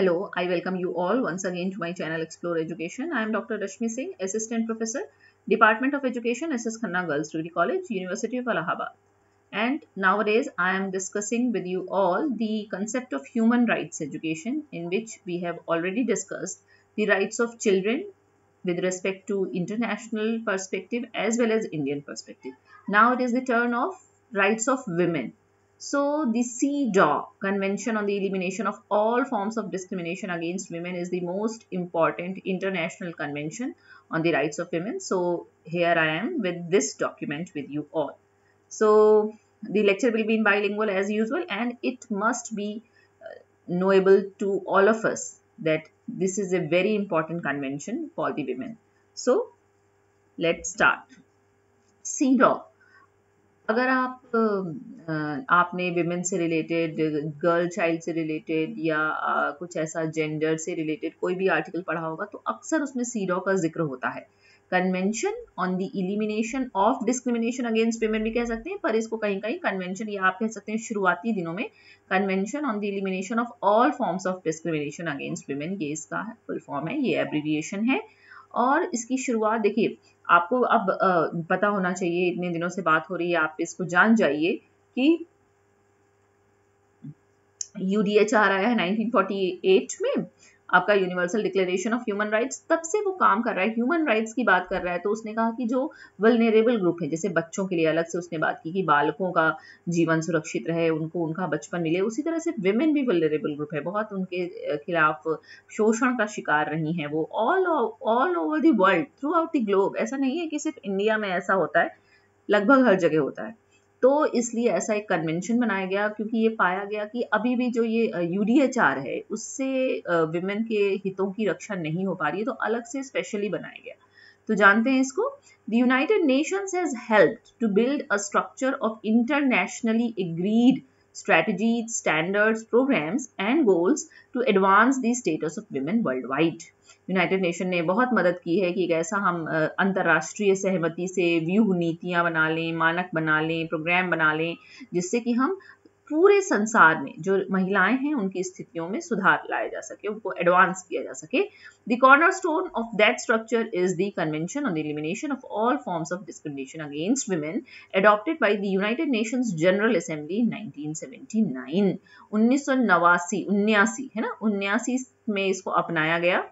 Hello, I welcome you all once again to my channel Explore Education. I am Dr. Rashmi Singh, Assistant Professor, Department of Education, SS Khanna Girls Degree College, University of Allahabad. And nowadays I am discussing with you all the concept of human rights education in which we have already discussed the rights of children with respect to international perspective as well as Indian perspective. Now it is the turn of rights of women so the CEDAW, Convention on the Elimination of All Forms of Discrimination Against Women is the most important international convention on the rights of women. So here I am with this document with you all. So the lecture will be in bilingual as usual and it must be uh, knowable to all of us that this is a very important convention for the women. So let's start. CEDAW अगर आप आपने women से related girl child से related या कुछ ऐसा gender से related कोई भी आर्टिकल पढ़ा होगा तो अक्सर उसमें सीडो का ज़िक्र होता है। Convention on the elimination of discrimination against women भी कह सकते हैं, पर इसको कहीं कहीं कन्वेंशन या आप कह सकते हैं शुरुआती दिनों में convention on the elimination of all forms of discrimination against women ये इसका फुल फॉर्म है, ये एब्रीविएशन है। और इसकी शुरुआत, देखिए आपको अब पता होना चाहिए, इतने दिनों से बात हो रही है, आप इसको जान जाइए कि यूडीएच आ रहा है 1948 में। आपका universal declaration of human rights तब से वो काम कर रहा है ह्यूमन राइट्स की बात कर रहा है। तो उसने कहा कि जो वलनेरेबल ग्रुप है, जैसे बच्चों के लिए अलग से उसने बात की कि बालकों का जीवन सुरक्षित रहे, उनको, उनका बचपन मिले, उसी तरह से विमेन भी वलनेरेबल ग्रुप है। बहुत उनके खिलाफ शोषण का शिकार रही है वो all all over the world throughout the globe ऐसा नहीं है कि सिर्फ़ इंडिया में ऐसा होता है, लगभग हर जगह होता है। तो इसलिए ऐसा एक कन्वेंशन बनाया गया, क्योंकि ये पाया गया कि अभी भी जो ये यूडीएचआर है, उससे विमेन के हितों की रक्षा नहीं हो पा रही है तो अलग से स्पेशली बनाया गया। तो जानते हैं इसको? The United Nations has help to build a structure of internationally agreed strategies, standards, programs and goals to advance the status of women worldwide. United Nation ने बहुत मदद की है कि एक ऐसा हम अंतर्राष्ट्रीय सहमति से व्यूह नीतियाँ बना लें मानक बना लें प्रोग्राम बना लें जिससे कि हम पूरे संसार में जो महिलाएँ हैं, उनकी स्थितियों में सुधार लाया जा सके, उनको एडवांस किया जा सके। The corner stone of that structure is the convention on the elimination of all forms of discrimination against women adopted by the United Nations General Assembly 1979 1989 उन्यासी, है ना? उन्यासी में इसको अपनाया गया।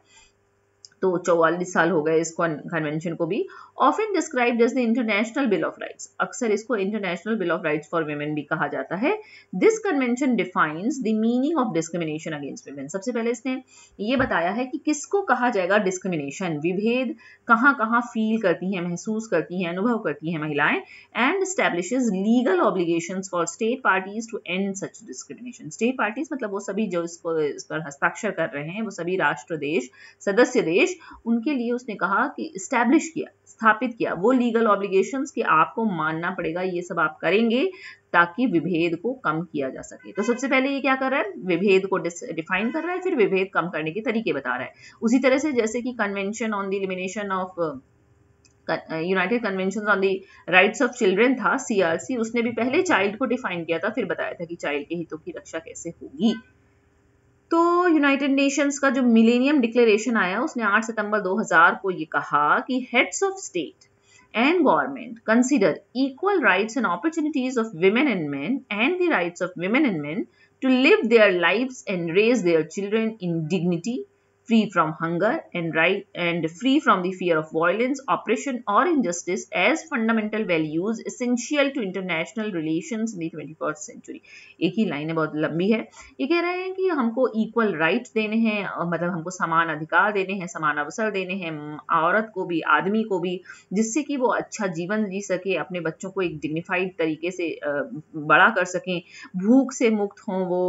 तो चौवालीस साल हो गए इस कन्वेंशन को भी। Often described as the international bill of rights अक्सर इसको international bill of rights for women भी कहा जाता है। This convention defines the meaning of discrimination against women सबसे पहले इसने ये बताया है कि किसको कहा जाएगा डिस्क्रिमिनेशन विभेद कहाँ कहाँ फील करती हैं, महसूस करती हैं, अनुभव करती हैं महिलाएँ and establishes legal obligation for state parties to end such discrimination state parties मतलब वो सभी जो इसको, इस पर हस्ताक्षर कर रहे हैं, वो सभी राष्ट्र, देश, सदस्य देश उनके लिए उसने कहा कि स्टैब्लिश किया, स्थापित किया। वो लीगल ऑब्लिगेशन कि आपको मानना पड़ेगा, ये सब आप करेंगे ताकि विभेद को कम किया जा सके। तो सबसे पहले ये क्या कर रहा है? विभेद को डिफाइन कर रहा है, फिर विभेद कम करने के तरीके बता रहा है। उसी तरह से जैसे कि convention on the elimination of United convention on the rights of children था सीआरसी उसने भी पहले चाइल्ड को डिफाइन किया था, फिर बताया था कि चाइल्ड के हितों की रक्षा कैसे होगी। यूनाइटेड नेशंस का जो मिलेनियम डिक्लेरेशन आया, उसने 8 सितंबर 2000 को ये कहा कि heads of state and government consider equal rights and opportunities of women and man and the rights of women and man to live their life and raise their children in dignity free from hunger and right and free from the fear of violence, oppression or injustice as fundamental values essential to international relations in the 21st century. एक ही line है बहुत लंबी है ये कह रहे हैं कि हमको इक्वल राइट देने हैं मतलब हमको समान अधिकार देने हैं समान अवसर देने हैं औरत को भी आदमी को भी जिससे कि वो अच्छा जीवन जी सके अपने बच्चों को एक डिग्निफाइड तरीके से बड़ा कर सकें भूख से मुक्त हों वो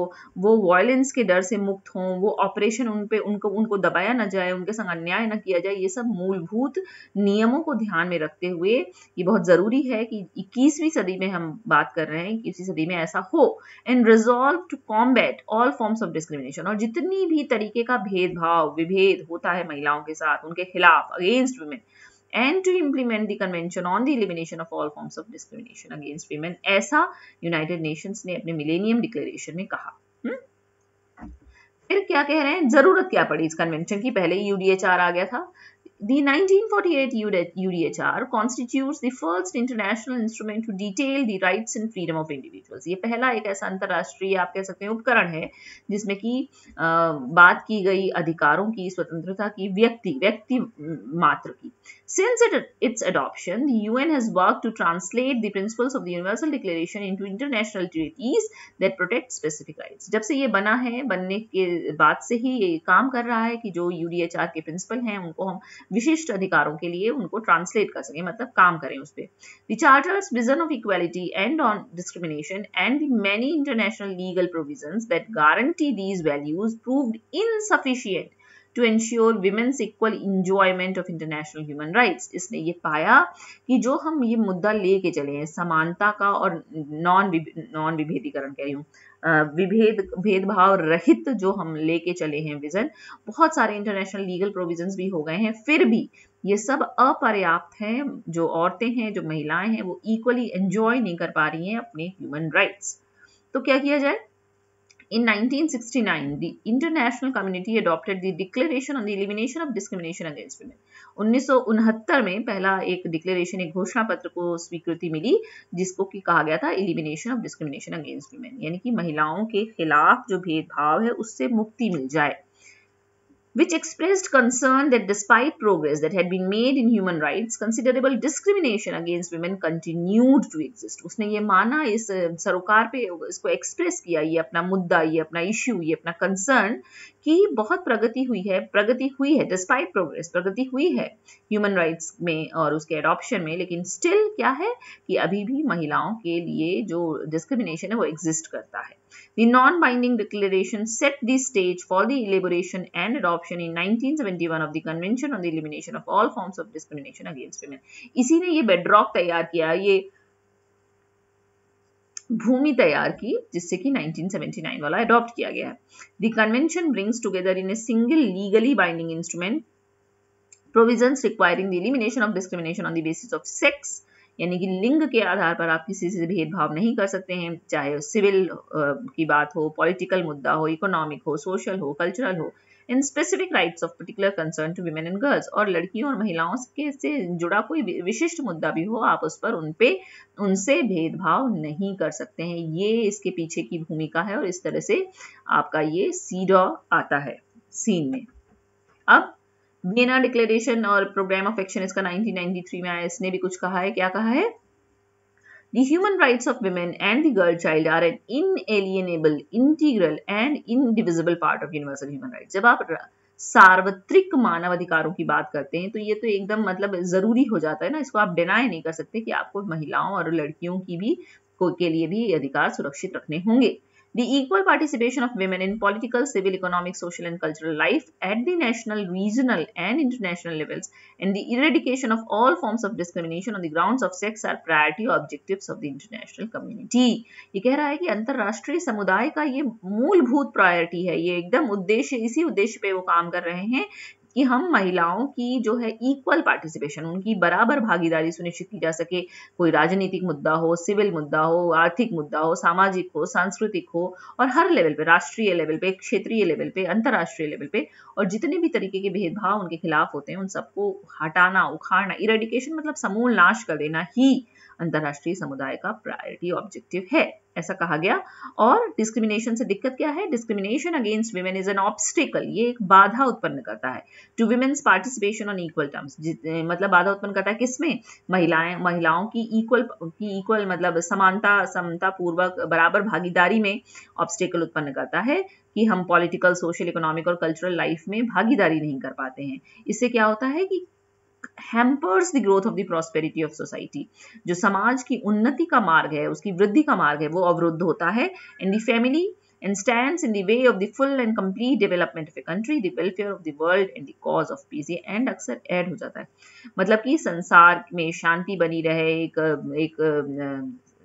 वो वायलेंस के डर से मुक्त हों वो ऑपरेशन उन पे उनको उन उनको दबाया न जाए, उनके संग अन्याय न किया जाए, ये सब मूलभूत नियमों को ध्यान में रखते हुए ये बहुत ज़रूरी है कि 21वीं सदी में हम बात कर रहे हैं इक्कीसवीं सदी में ऐसा हो and resolve to combat all forms of discrimination और जितनी भी तरीके का भेदभाव, विभेद होता है महिलाओं के साथ, उनके खिलाफ against women and to implement the convention on the elimination of all forms of discrimination against women, ऐसा यूनाइटेड नेशंस ने अपने मिलेनियम डिक्लेरेशन में कहा। फिर क्या कह रहे हैं? ज़रूरत क्या पड़ी इस कन्वेंशन की? पहले यूडीएचआर आ गया था। The 1948 UDHR constitutes the first international instrument to detail the rights and freedom of individuals. ये पहला एक ऐसा अंतरराष्ट्रीय आप कह सकते हैं उपकरण है जिसमें कि बात की गई अधिकारों की स्वतंत्रता की व्यक्ति व्यक्ति मात्र की Since it, its adoption, the UN has worked to translate the principles of the Universal Declaration into international treaties that protect specific rights. जब से ये बना है बनने के बाद से ही ये काम कर रहा है कि जो UDHR के प्रिंसिपल हैं उनको हम विशिष्ट अधिकारों के लिए उनको ट्रांसलेट कर सकें मतलब काम करें उस पर the charter's vision of equality and on discrimination and the many international legal provisions that guarantee these values proved insufficient to ensure women's equal enjoyment of international human rights इसने ये पाया कि जो हम ये मुद्दा लेके चले हैं समानता का और नॉन नॉन विभेदीकरण कह रही हूँ विभेद, भेदभाव रहित जो हम लेके चले हैं विजन, बहुत सारे इंटरनेशनल लीगल प्रोविजंस भी हो गए हैं, फिर भी ये सब अपर्याप्त हैं, जो औरतें हैं, जो महिलाएँ हैं, वो इक्वली एंजॉय नहीं कर पा रही हैं अपने ह्यूमन राइट्स तो क्या किया जाए? In 1969, the international community adopted the Declaration on the Elimination of Discrimination Against Women. उन्नीस में पहला एक डिक्लेरेशन एक घोषणा पत्र को स्वीकृति मिली जिसको कि कहा गया था elimination of discrimination against women यानी कि महिलाओं के खिलाफ जो भेदभाव है उससे मुक्ति मिल जाए which expressed concern that despite progress that had been made in human rights, considerable discrimination against women continued to exist. उसने ये माना इस सरोकार पे इसको एक्सप्रेस किया ये अपना मुद्दा ये अपना इश्यू ये अपना कंसर्न कि बहुत प्रगति हुई है प्रगति हुई है डिस्पाइट प्रोग्रेस प्रगति हुई है ह्यूमन राइट्स में और उसके एडॉप्शन में लेकिन स्टिल क्या है कि अभी भी महिलाओं के लिए जो डिस्क्रिमिनेशन है वो एग्जिस्ट करता है The non-binding declaration set the stage for the elaboration and option in 1971 of the convention on the elimination of all forms of discrimination against women इसी ने ये बेडरॉक तैयार किया, ये भूमि तैयार की, जिससे कि 1979 वाला अडॉप्ट किया गया the convention brings together in a single legally binding instrument provisions requiring the elimination of discrimination on the basis of sex यानी कि लिंग के आधार पर आप किसी से भेदभाव नहीं कर सकते हैं, चाहे सिविल की बात हो, पॉलिटिकल मुद्दा हो, इकोनॉमिक हो, सोशल हो, कल्चरल हो। In specific rights of particular concern to women and girls और लड़कियों और महिलाओं के से जुड़ा कोई विशिष्ट मुद्दा भी हो, आप उस पर उन पे उनसे भेदभाव नहीं कर सकते हैं। ये इसके पीछे की भूमिका है और इस तरह से आपका ये सीडॉ आता है सीन में। अब वियना डिक्लेरेशन और प्रोग्राम ऑफ़ एक्शन इसका 1993 में आया, इसने भी कुछ कहा है। क्या कहा है? The human rights of women and the girl child are an inalienable, integral and indivisible part of universal human rights. जब आप सार्वत्रिक मानव अधिकारों की बात करते हैं तो ये तो एकदम मतलब ज़रूरी हो जाता है ना इसको आप डिनाई नहीं कर सकते कि आपको महिलाओं और लड़कियों की भी के लिए भी अधिकार सुरक्षित रखने होंगे The equal participation of women in political, civil, economic, social and cultural life at the national, regional and international levels and the eradication of all forms of discrimination on the grounds of sex are priority objectives of the international community. ये कह रहा है कि अंतरराष्ट्रीय समुदाय का ये मूलभूत प्रायोरिटी है ये एकदम उद्देश्य इसी उद्देश्य पे वो काम कर रहे हैं कि हम महिलाओं की जो है इक्वल पार्टिसिपेशन उनकी बराबर भागीदारी सुनिश्चित की जा सके। कोई राजनीतिक मुद्दा हो सिविल मुद्दा हो, आर्थिक मुद्दा हो, सामाजिक हो, सांस्कृतिक हो, और हर लेवल पे, राष्ट्रीय लेवल पे, क्षेत्रीय लेवल पे, अंतर्राष्ट्रीय लेवल पे, और जितने भी तरीके के भेदभाव उनके खिलाफ होते हैं, उन सबको हटाना, उखाड़ना इरेडिकेशन मतलब समूल नाश कर देना ही अंतरराष्ट्रीय समुदाय का प्रायोरिटी ऑब्जेक्टिव है। ऐसा कहा गया। और डिस्क्रिमिनेशन से दिक्कत क्या है? Discrimination against women is an obstacle ये एक बाधा उत्पन्न करता है। To women's participation on equal terms मतलब बाधा उत्पन्न करता है किसमें? महिलाएँ, महिलाओं की इक्वल की इक्वल मतलब समानता समता पूर्वक बराबर भागीदारी में ऑब्स्टिकल उत्पन्न करता है कि हम पॉलिटिकल सोशल इकोनॉमिक और कल्चरल लाइफ में भागीदारी नहीं कर पाते हैं। इससे क्या होता है कि hampers the growth of the prosperity of society जो समाज की उन्नति का मार्ग है उसकी वृद्धि का मार्ग है वो अवरुद्ध होता है। In the family and stands in the way of the full and complete development of a country, the welfare of the world and the cause of peace. ये एंड अक्सर ऐड हो जाता है। मतलब कि संसार में शांति बनी रहे एक एक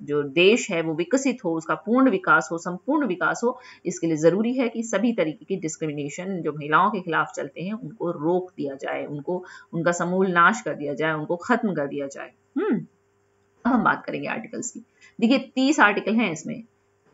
जो देश है वो विकसित हो, उसका पूर्ण विकास हो, संपूर्ण विकास हो, इसके लिए ज़रूरी है कि सभी तरीके की डिस्क्रिमिनेशन जो महिलाओं के खिलाफ चलते हैं, उनको रोक दिया जाए, उनको, उनका समूल नाश कर दिया जाए, उनको खत्म कर दिया जाए। हम्म हम बात करेंगे आर्टिकल्स की। देखिए, तीस आर्टिकल हैं इसमें।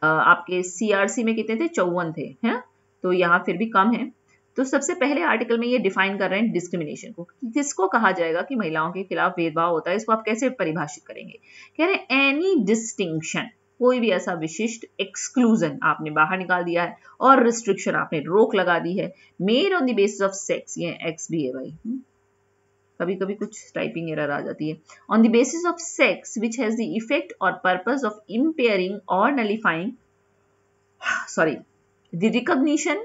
आपके सीआरसी में कितने थे? चौवन थे, है? तो यहाँ फिर भी कम है। तो सबसे पहले आर्टिकल में ये डिफाइन कर रहे हैं डिस्क्रिमिनेशन को। किसको कहा जाएगा कि महिलाओं के खिलाफ भेदभाव होता है, इसको आप कैसे परिभाषित करेंगे? कह रहे हैं एनी डिस्टिंक्शन कोई भी ऐसा विशिष्ट एक्सक्लूजन आपने बाहर निकाल दिया है और रिस्ट्रिक्शन आपने रोक लगा दी है made on the basis of sex ये एक्स भी है भाई हम्म। कभी कभी कुछ टाइपिंग एरर आ जाती है। On the basis of sex which has the effect और पर्पज ऑफ़ इम्पेयरिंग और nullifying sorry the recognition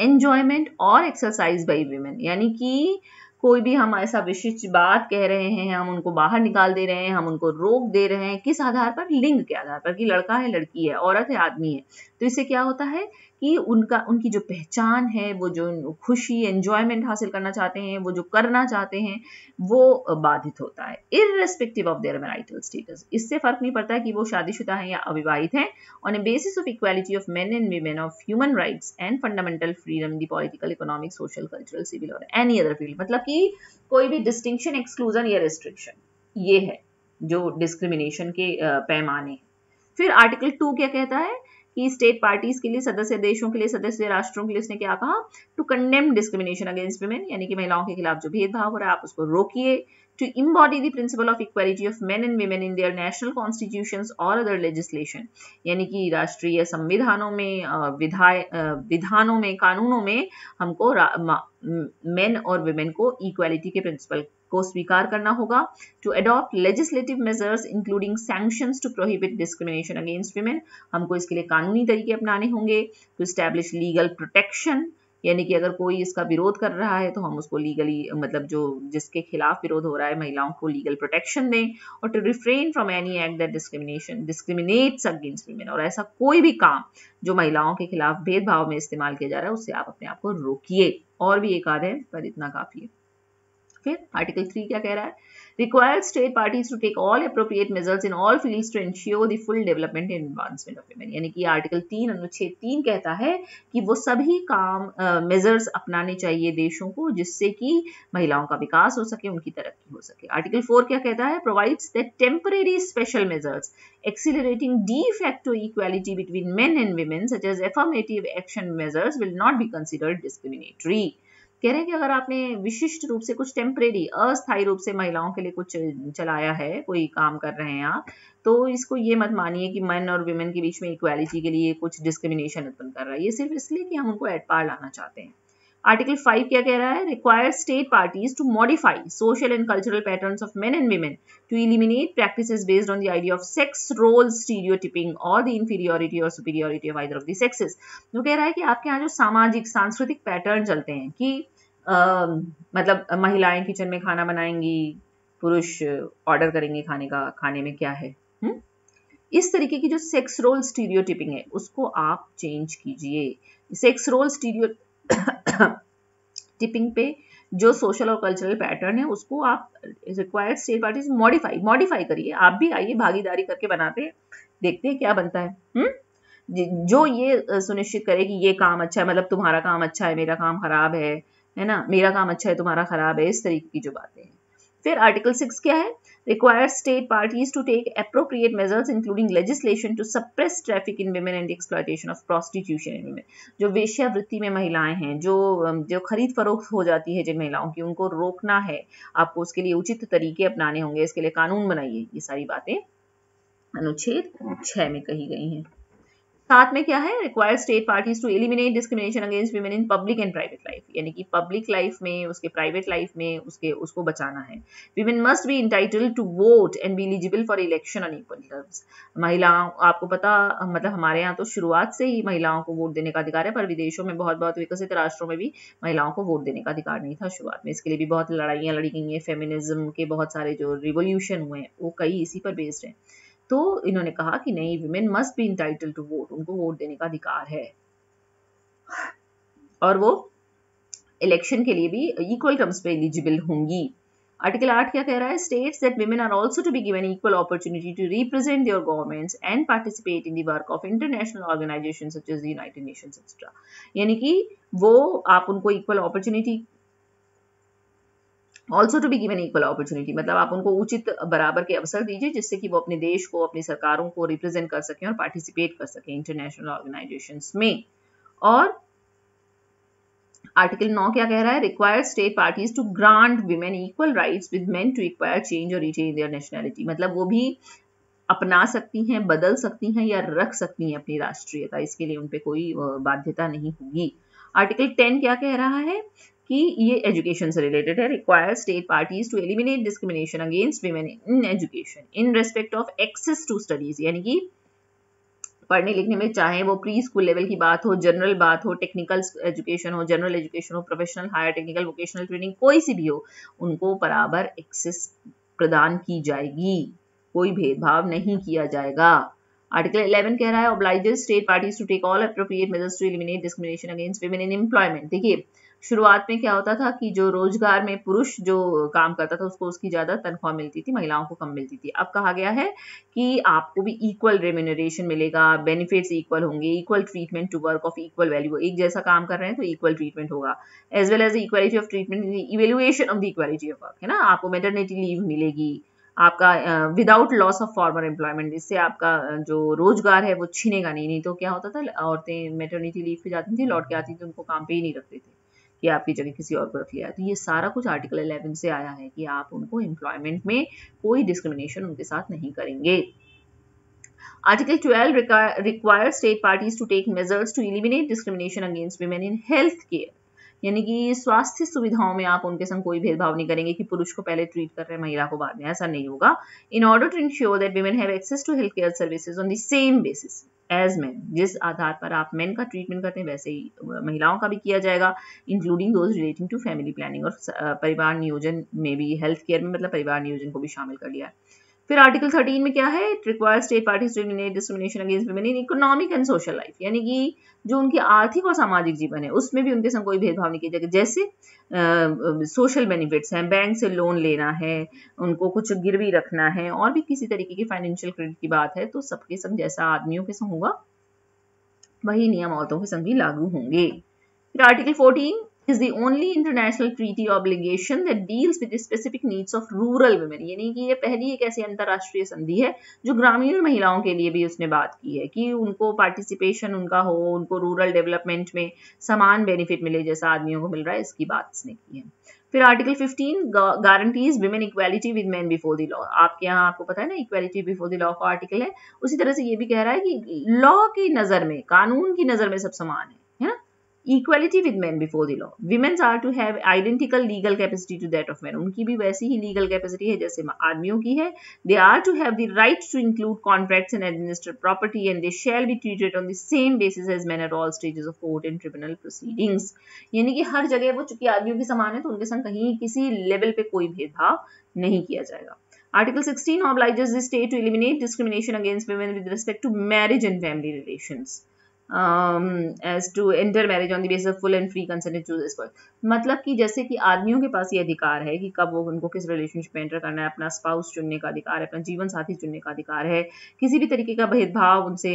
enjoyment और एक्सरसाइज बाई वीमेन यानी कि कोई भी हम ऐसा विशिष्ट बात कह रहे हैं, हम उनको बाहर निकाल दे रहे हैं, हम उनको रोक दे रहे हैं, किस आधार पर? लिंग के आधार पर कि लड़का है, लड़की है, औरत है, आदमी है। तो इससे क्या होता है? कि उनका, उनकी जो पहचान है, वो जो खुशी एंजॉयमेंट हासिल करना चाहते हैं, वो जो करना चाहते हैं, वो बाधित होता है। Irrespective of their marital status इससे फ़र्क नहीं पड़ता कि वो शादीशुदा हैं या अविवाहित हैं। On a basis of equality of men and women of human rights and fundamental freedom the political economic social cultural civil और एनी अदर फ़ील्ड मतलब कि कोई भी डिस्टिंक्शन एक्सक्लूजन या रिस्ट्रिक्शन ये है जो डिस्क्रिमिनेशन के पैमाने फिर आर्टिकल टू क्या कहता है? कि स्टेट पार्टीज़ के लिए, सदस्य देशों के लिए, सदस्य राष्ट्रों के लिए उसने क्या कहा? To condemn discrimination against women यानी कि महिलाओं के खिलाफ जो भेदभाव हो रहा है, आप उसको रोकिए। To embody the principle of equality of men and women in their national constitution और अदर लेजिस्लेशन यानी कि राष्ट्रीय संविधानों में विधाय विधानों में, कानूनों में हमको मेन और वुमेन को इक्वालिटी के प्रिंसिपल को स्वीकार करना होगा to adopt legislative measures including sanctions to prohibit discrimination against women हमको इसके लिए कानूनी तरीके अपनाने होंगे टू स्टैब्लिश लीगल प्रोटेक्शन यानी कि अगर कोई इसका विरोध कर रहा है तो हम उसको लीगली मतलब जो जिसके खिलाफ विरोध हो रहा है, महिलाओं को लीगल प्रोटेक्शन दें, और to refrain from any act that discrimination discriminates against women और ऐसा कोई भी काम, जो महिलाओं के खिलाफ भेदभाव में इस्तेमाल किया जा रहा है, उससे आप अपने आप को रोकिए। और भी एक आध है, पर इतना काफ़ी है। फिर आर्टिकल थ्री क्या कह रहा है? Require state parties to take all appropriate measures in all field to ensure the full development in advancement of women यानी कि आर्टिकल तीन अनुच्छेद तीन कहता है कि वो सभी काम मेजर्स uh, अपनाने चाहिए देशों को जिससे कि महिलाओं का विकास हो सके उनकी तरक्की हो सके। आर्टिकल फोर क्या कहता है? Provide the temporary special measures accelerating de facto equality between men and women such as affirmative action measures will not be considered discriminatory कह रहे हैं कि अगर आपने विशिष्ट रूप से कुछ टेम्परेरी अस्थायी रूप से महिलाओं के लिए कुछ चलाया है, कोई काम कर रहे हैं आप तो इसको ये मत मानिए कि मैन और वुमेन के बीच में इक्वालिटी के लिए कुछ डिस्क्रिमिनेशन उत्पन्न कर रहा है। ये सिर्फ़ इसलिए कि हम उनको एट पार लाना चाहते हैं। आर्टिकल फाइव क्या कह रहा है? Require state parties to modify social and cultural pattern of men and women to eliminate practice based on the idea of sex role stereotyping और द इंफीरियोरिटी और superiority of either of the sexes जो कह रहा है कि आपके यहाँ जो सामाजिक, सांस्कृतिक पैटर्न चलते हैं कि मतलब महिलाएँ किचन में खाना बनाएँगी, पुरुष ऑर्डर करेंगे खाने का, खाने में क्या है, हुँ? इस तरीके की जो सेक्स रोल स्टीरियोटिपिंग है, उसको आप चेंज कीजिए सेक्स रोल स्टीरियो टिपिंग पे जो सोशल और कल्चरल पैटर्न है, उसको आप required state parties modify modify करिए आप भी आइए, भागीदारी करके बनाते हैं देखते हैं क्या बनता है, हुँ? जो ये सुनिश्चित करे कि ये काम अच्छा है मतलब तुम्हारा काम अच्छा है, मेरा काम खराब है है ना? मेरा काम अच्छा है, तुम्हारा खराब है, इस तरीके की जो बातें हैं। फिर आर्टिकल सिक्स क्या है? Require state parties to take appropriate measures including legislation to suppress traffic in women and exploitation of prostitution in women जो वेश्यावृत्ति में महिलाएँ हैं, जो जो खरीद फरोख्त हो जाती है जिन महिलाओं की, उनको रोकना है। आपको उसके लिए उचित तरीके अपनाने होंगे, इसके लिए कानून बनाइए, ये सारी बातें अनुच्छेद छह में कही गई हैं। साथ में क्या है require state parties to eliminate discrimination against women in public and private life यानी कि पब्लिक लाइफ में, उसके प्राइवेट लाइफ में उसके, उसको बचाना है। Women must be entitle to vote and be eligible for election on equal terms महिलाओं, आपको पता मतलब हमारे यहाँ तो शुरुआत से ही महिलाओं को वोट देने का अधिकार है, पर विदेशों में बहुत बहुत विकसित राष्ट्रों में भी महिलाओं को वोट देने का अधिकार नहीं था शुरुआत में। इसके लिए भी बहुत लड़ाइयाँ लड़ी गई हैं। फेमिनिज्म के बहुत सारे जो रिवोल्यूशन हुए हैं, वो कई इसी पर बेस्ड हैं। तो इन्होंने कहा कि नहीं women must be entitle to vote उनको वोट देने का अधिकार है। और वो इलेक्शन के लिए भी इक्वल टर्म्स पे एलिजिबल होंगी। आर्टिकल आठ क्या कह रहा है? States that women are also to be given equal opportunity to represent their governments and participate in the work of international organization such as the United Nations etcetera यानी कि वो, आप उनको equal opportunity also to be given equal opportunity मतलब आप उनको उचित बराबर के अवसर दीजिए, जिससे कि वो अपने देश को, अपनी सरकारों को रिप्रेजेंट कर सकें और पार्टिसिपेट कर सकें इंटरनेशनल ऑर्गेनाइजेशन में। और आर्टिकल नौ क्या कह रहा है? Required state parties to grant women equal rights with men to require change और रिटेन देयर नेशनैलिटी मतलब वो भी अपना सकती हैं, बदल सकती हैं या रख सकती हैं अपनी राष्ट्रीयता। इसके लिए उन पर कोई बाध्यता नहीं होगी। आर्टिकल टेन क्या कह रहा है? कि ये एजुकेशन से रिलेटेड है require state parties to eliminate discrimination against women in education in respect of access to studies यानी कि पढ़ने लिखने में चाहे वो प्री स्कूल लेवल की बात हो जनरल बात हो टेक्निकल एजुकेशन हो जनरल एजुकेशन हो professional higher technical vocational training कोई सी भी हो, उनको बराबर एक्सेस प्रदान की जाएगी, कोई भेदभाव नहीं किया जाएगा। आर्टिकल 11 कह रहा है obliges state parties to take all appropriate measures to eliminate discrimination against women in employment देखिए, शुरुआत में क्या होता था कि जो रोज़गार में पुरुष जो काम करता था, उसको उसकी ज़्यादा तनख्वाह मिलती थी, महिलाओं को कम मिलती थी। अब कहा गया है कि आपको भी इक्वल रेम्यूनरेशन मिलेगा बेनिफिट्स इक्वल होंगे equal treatment to work of equal value एक जैसा काम कर रहे हैं तो इक्वल ट्रीटमेंट होगा। As well as equality of treatment evaluation of the equality of work है ना? आपको मेटरनिटी लीव मिलेगी आपका without loss of former employment इससे आपका जो रोज़गार है वो छीनेगा नहीं। नहीं तो क्या होता था, औरतें मेटर्निटी लीव पे जाती थी, लौट के आती थी, उनको काम पे ही नहीं रखते थे कि आपकी जगह किसी और को रख लिया। तो ये सारा कुछ आर्टिकल 11 से आया है कि आप उनको एम्प्लॉयमेंट में कोई डिस्क्रिमिनेशन उनके साथ नहीं करेंगे। Article 12 require state parties to take measures to eliminate discrimination against women in health care यानी कि स्वास्थ्य सुविधाओं में आप उनके संग कोई भेदभाव नहीं करेंगे कि पुरुष को पहले ट्रीट कर रहे हैं, महिला को बाद में। ऐसा नहीं होगा। In order to insure that women have access to health care services on the same basis as man जिस आधार पर आप मेन का ट्रीटमेंट करते हैं, वैसे ही महिलाओं का भी किया जाएगा including those relating to family planning और परिवार नियोजन में भी हेल्थ केयर में मतलब परिवार नियोजन को भी शामिल कर लिया है। फिर आर्टिकल 13 में क्या है? It require state parties to eliminate discrimination against women in economic and social life यानी कि जो उनकी आर्थिक और सामाजिक जीवन है, उसमें भी उनके संग कोई भेदभाव नहीं किया जाएगा। जैसे सोशल बेनिफिट्स हैं बैंक से लोन लेना है, उनको कुछ गिरवी रखना है, और भी किसी तरीके की फाइनेंशियल क्रेडिट की बात है तो सबके संग जैसा आदमियों के संग होगा, वही नियम औरतों के संग भी लागू होंगे। फिर article 14 is the only international treaty obligation that deals with the specific needs of rural women. यानी कि ये पहली एक ऐसी अंतरराष्ट्रीय संधि है, जो ग्रामीण महिलाओं के लिए भी उसने बात की है कि उनको पार्टिसिपेशन उनका हो, उनको रूरल डेवलपमेंट में समान बेनिफिट मिले जैसा आदमियों को मिल रहा है, इसकी बात इसने की है। फिर article 15 guarantees women equality with man before the law आपके यहाँ आपको पता है ना इक्वालिटी बिफोर द लॉ का आर्टिकल है। उसी तरह से ये भी कह रहा है कि लॉ की नज़र में, कानून की नज़र में सब समान है। Equality with man before the law women's are to have identical legal capacity to that of man उनकी भी वैसी ही लीगल कैपेसिटी है जैसे आदमियों की है. They are to have the right to include contracts and administer property and they shall be treated on the same basis as man at all stages of court and tribunal proceedings यानी कि हर जगह वो चूँकि आदमियों के समान है तो उनके संग कहीं किसी लेवल पे कोई भेदभाव नहीं किया जाएगा. Article 16 obliges the state to eliminate discrimination against women with respect to marriage and family relations. As to enter marriage on the basis of full and free consent to this मतलब कि जैसे कि आदमियों के पास ये अधिकार है कि कब वो उनको किस रिलेशनशिप में एंटर करना है अपना स्पाउस चुनने का अधिकार है अपना जीवन साथी चुनने का अधिकार है किसी भी तरीके का भेदभाव उनसे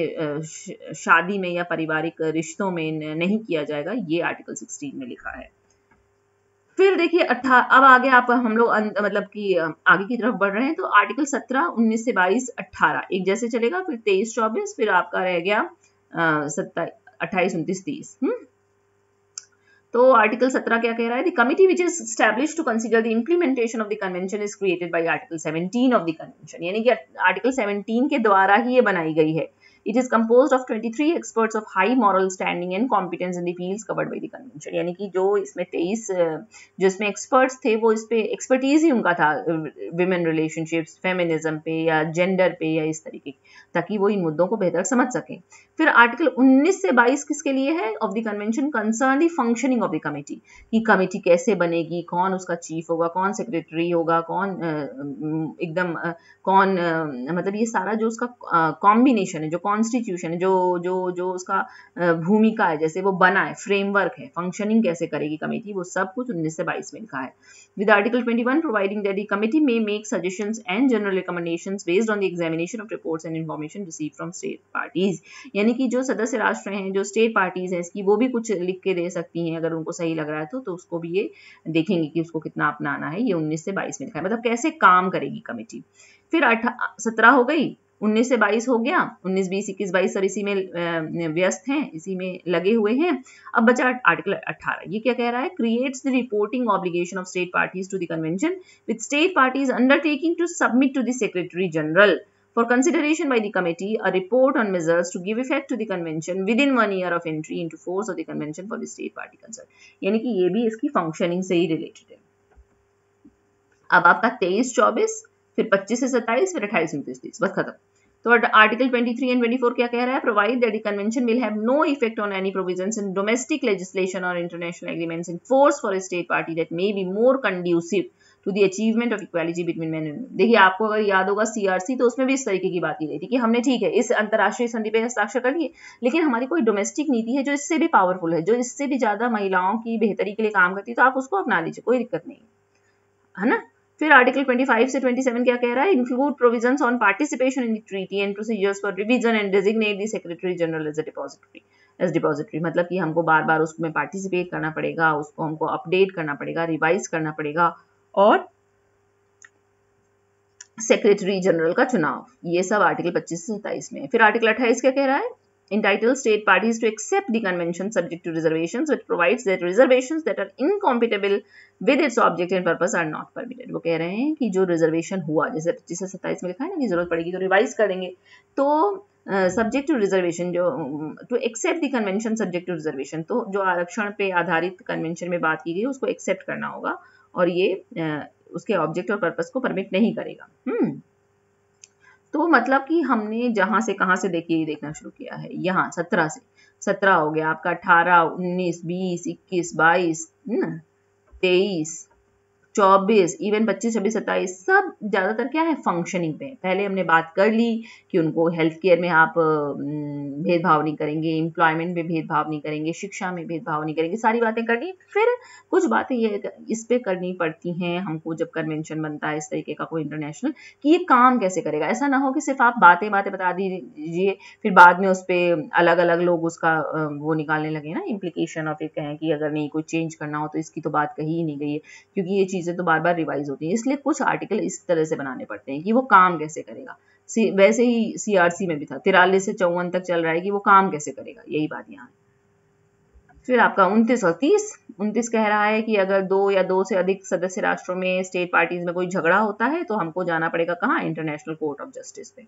शादी में या पारिवारिक रिश्तों में नहीं किया जाएगा ये आर्टिकल 16 में लिखा है। फिर देखिए अट्ठा अब आगे आप हम लोग मतलब कि आगे की तरफ़ बढ़ रहे हैं तो आर्टिकल 17, 19 से 22, 18 एक जैसे चलेगा फिर 23, 24 फिर आपका रह गया अट्ठाईस, उनतीस, तीस तो आर्टिकल 17 क्या कह रहा है? The committee which is establish to consider the implementation of the convention is created by article 17 of the convention यानी कि आर्टिकल 17 के द्वारा ही ये बनाई गई है। It is composed of 23 experts of high moral standing and competence in the fields covered by the convention. यानी कि जो इसमें 23 जो इसमें experts थे वो इस पे expertise ही उनका था women relationships, feminism पे या gender पे या इस तरीके ताकि वो इन मुद्दों को बेहतर समझ सकें फिर आर्टिकल 19 से 22 किसके लिए है of the convention concern the functioning of the committee कि कमेटी कैसे बनेगी कौन उसका चीफ होगा कौन सेक्रेटरी होगा कौन एकदम कौन मतलब ये सारा जो उसका कॉम्बिनेशन है जो कॉन्स्टिट्यूशन जो जो जो उसका भूमिका है जैसे वो बना है फ्रेमवर्क है फंक्शनिंग कैसे करेगी कमेटी वो सब कुछ उन्नीस से बाईस में लिखा है। With article 21 providing that the committee may make suggestions and general recommendations based on the examination of reports and information receive from state parties यानी कि जो सदस्य राष्ट्र हैं जो स्टेट पार्टीज़ हैं इसकी वो भी कुछ लिख के दे सकती हैं अगर उनको सही लग रहा है तो, तो उसको भी ये देखेंगे कि उसको कितना अपनाना है। ये उन्नीस से बाईस में लिखा है। मतलब कैसे काम करेगी कमेटी फिर सत्रह हो गई। 19 से 22 हो गया 19 20 21 22 सर इसी में व्यस्त हैं, इसी में लगे हुए हैं। अब बचा आर्टिकल 18 ये क्या कह रहा है? Creates the reporting obligation of state parties to the convention with state parties undertaking to submit to the secretary general for consideration by the committee a report on measures to give effect to the convention within one year of entry in force of the convention for the state party concern यानी कि ये भी इसकी functioning से ही related है। अब आपका 23 24 फिर 25 से 27 फिर 28 29 30 बस खत्म। तो आर्टिकल 23 एंड 24 क्या कह रहा है? Provide that the convention will have no effect on any provisions in domestic legislation और international agreements in force for state party that may be more conducive to the achievement of equality between man and देखिए, आपको अगर याद होगा CRC तो उसमें भी इस तरीके की बात की गई थी कि हमने ठीक है, इस अंतर्राष्ट्रीय संधि पे हस्ताक्षर कर लिए, लेकिन हमारी कोई डोमेस्टिक नीति है जो इससे भी पावरफुल है, जो इससे भी ज़्यादा महिलाओं की बेहतरी के लिए काम करती है तो आप उसको अपना लीजिए, कोई दिक्कत नहीं है ना? फिर आर्टिकल 25 से 27 क्या कह रहा है? Include provisions on participation in the treaty and procedures for revision and designate the secretary general as a depository as depository मतलब कि हमको बार बार उसमें पार्टिसिपेट करना पड़ेगा, उसको हमको अपडेट करना पड़ेगा रिवाइज करना पड़ेगा और सेक्रेटरी जनरल का चुनाव। ये सब आर्टिकल 25 से 27 में फिर आर्टिकल 28 क्या कह रहा है? Entitle state parties to accept the convention subject to reservations which provides that reservations that are incompatible with its object and purpose are not permitted. वो कह रहे हैं कि जो रिजर्वेशन हुआ जैसे पच्चीस से सत्ताईस में लिखा है ना कि ज़रूरत पड़ेगी तो रिवाइज करेंगे। तो सब्जेक्ट टू रिजर्वेशन जो to accept the convention subject to reservation तो जो आरक्षण पे आधारित कन्वेंशन में बात की गई उसको एक्सेप्ट करना होगा और ये uh, उसके ऑब्जेक्ट और पर्पस को परमिट नहीं करेगा। हम्म। तो मतलब कि हमने जहाँ से कहाँ से देखिए देखना शुरू किया है। यहाँ, सत्रह से। सत्रह हो गया आपका, अठारह, उन्नीस, बीस, इक्कीस, बाईस तेईस चौबीस इवन पच्चीस, छब्बीस, सत्ताईस, सब ज़्यादातर क्या है फंक्शनिंग पे पहले हमने बात कर ली कि उनको हेल्थ केयर में आप भेदभाव नहीं करेंगे एम्प्लॉयमेंट में भेदभाव नहीं करेंगे, शिक्षा में भेदभाव नहीं करेंगे, सारी बातें कर ली फिर कुछ बातें ये इस पर करनी पड़ती हैं, हमको जब कन्वेंशन बनता है, इस तरीके का कोई इंटरनेशनल कि ये काम कैसे करेगा। ऐसा ना हो कि सिर्फ़ आप बातें बातें बता दीजिए, फिर बाद में उस पर अलग अलग लोग उसका वो निकालने लगे ना इम्प्लीकेशन और फिर कहें कि अगर नहीं, कोई चेंज करना हो तो इसकी तो बात कही ही नहीं गई है। क्योंकि ये चीज़ चीज़ें तो बार बार रिवाइज होती हैं, इसलिए कुछ आर्टिकल इस तरह से बनाने पड़ते हैं कि वो काम कैसे करेगा। वैसे ही सीआरसी में भी था, तिरालीस से चौवन तक चल रहा है कि वो काम कैसे करेगा, यही बात यहाँ फिर आपका उनतीस और तीस, उनतीस कह रहा है कि अगर दो या दो से अधिक सदस्य राष्ट्रों में स्टेट पार्टीज़ में कोई झगड़ा होता है तो हमको जाना पड़ेगा कहाँ? इंटरनेशनल कोर्ट ऑफ़ जस्टिस पे।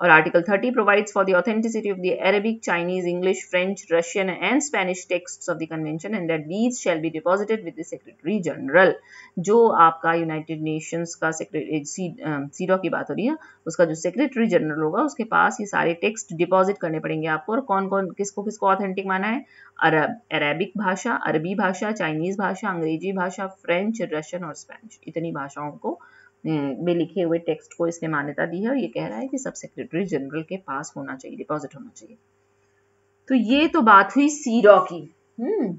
और article 30 provides for the authenticity of the Arabic Chinese English French Russian and Spanish text of the convention and that these shall be deposited with the secretary general जो आपका United Nations का CEDAW eh, um, की बात हो रही है, उसका जो सेक्रेटरी जनरल होगा, उसके पास ये सारे टेक्स्ट डिपॉजिट करने पड़ेंगे आपको, और कौन कौन, किसको किसको ऑथेंटिक माना है? अरब अरेबिक भाषा, अरबी भाषा चाइनीज़ भाषा, अंग्रेज़ी भाषा फ्रेंच रशियन और स्पेनिश इतनी भाषाओं को में लिखे हुए टेक्स्ट को इसने मान्यता दी है और ये कह रहा है कि सब सेक्रेटरी जनरल के पास होना चाहिए, डिपॉजिट होना चाहिए। तो ये तो बात हुई सीरॉ की। हम्म।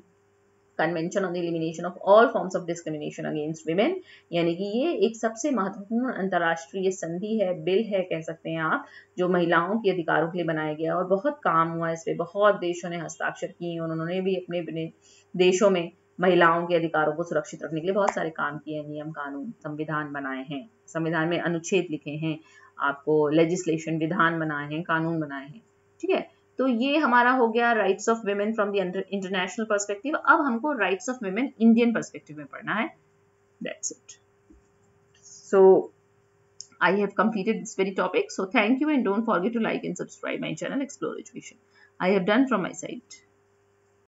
Convention on the elimination of all forms of discrimination against women यानी कि ये एक सबसे महत्वपूर्ण अंतर्राष्ट्रीय संधि है, बिल है कह सकते हैं आप, जो महिलाओं के अधिकारों के लिए बनाया गया और बहुत काम हुआ इस पर बहुत देशों ने हस्ताक्षर किए और उन्होंने भी अपने अपने देशों में महिलाओं के अधिकारों को सुरक्षित रखने के लिए बहुत सारे काम किए हैं, नियम, कानून, संविधान बनाए हैं संविधान में अनुच्छेद लिखे हैं, आपको लेजिस्लेशन विधान बनाए हैं, कानून बनाए हैं ठीक है तो ये हमारा हो गया rights of women from the international perspective अब हमको rights of women Indian perspective में पढ़ना है that's it so I have completed this very topic. So, thank you and don't forget to like and subscribe my channel, Explore Education. I have done from my side.